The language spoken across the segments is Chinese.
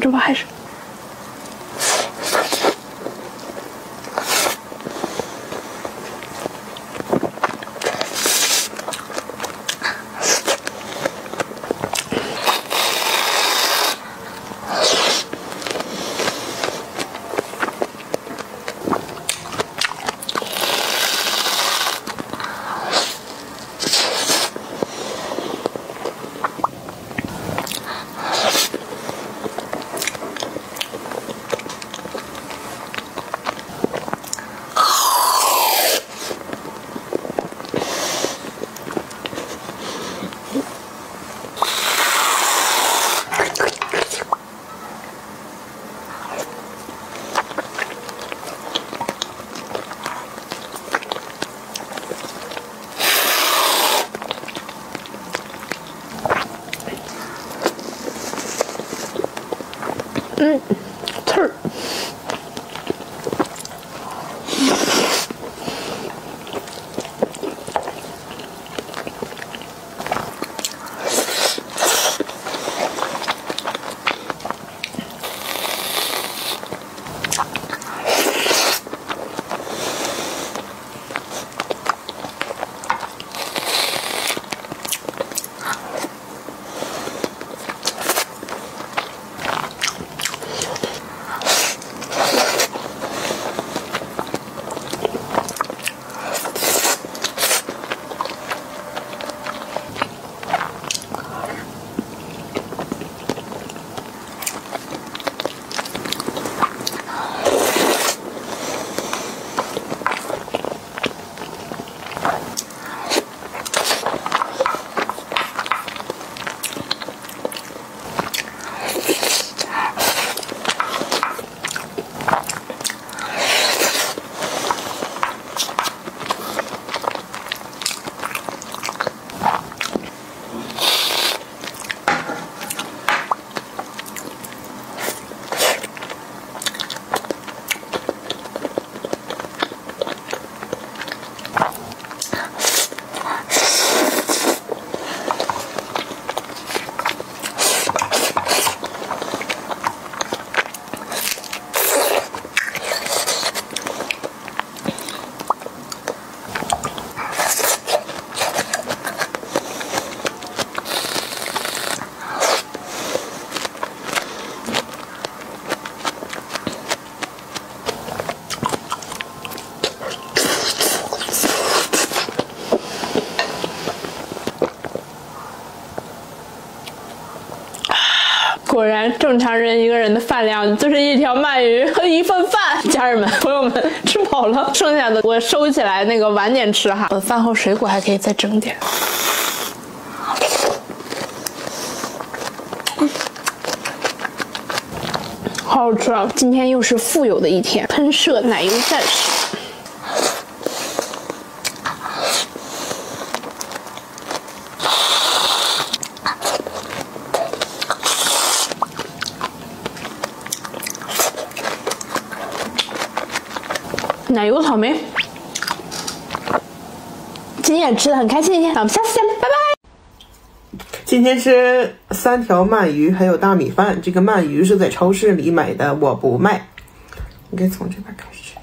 这不还是嗯。果然，正常人一个人的饭量就是一条鳗鱼和一份饭。家人们、朋友们，吃饱了，剩下的我收起来，那个晚点吃哈。我饭后水果还可以再整点。好好吃啊！今天又是富有的一天，喷射奶油战士。奶油草莓，今天也吃的很开心一天，那我们下次见，拜拜。今天吃三条鳗鱼，还有大米饭。这个鳗鱼是在超市里买的，我不卖。应该从这边开始吃，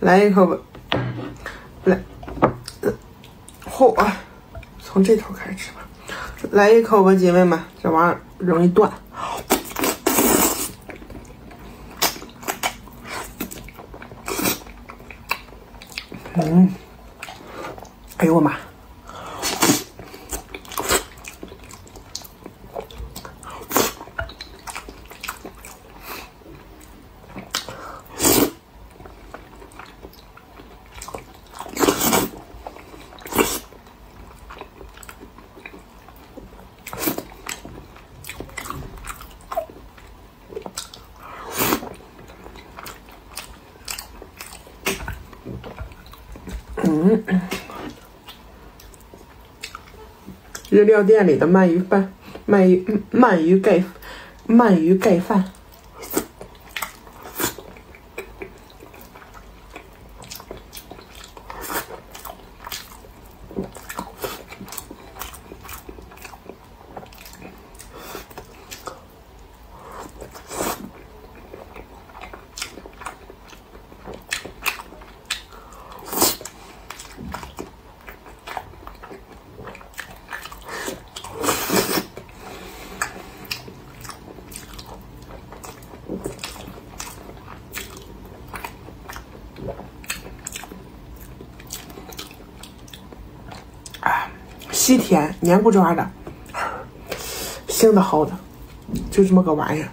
来一口吧。来，嚯、啊，从这头开始吃吧。来一口吧，姐妹们，这玩意儿容易断。嗯，哎呦我妈！嗯，日料店里的鳗鱼饭，鳗鱼鳗鱼盖鳗鱼盖饭。细甜黏糊抓的，腥的齁的，就这么个玩意儿。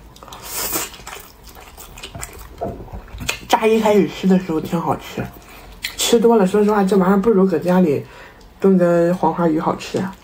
乍一开始吃的时候挺好吃，吃多了，说实话，这玩意儿不如搁家里炖个黄花鱼好吃啊。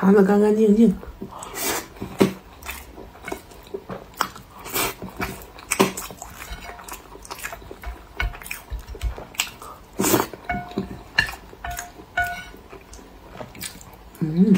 盘子干干净净。嗯，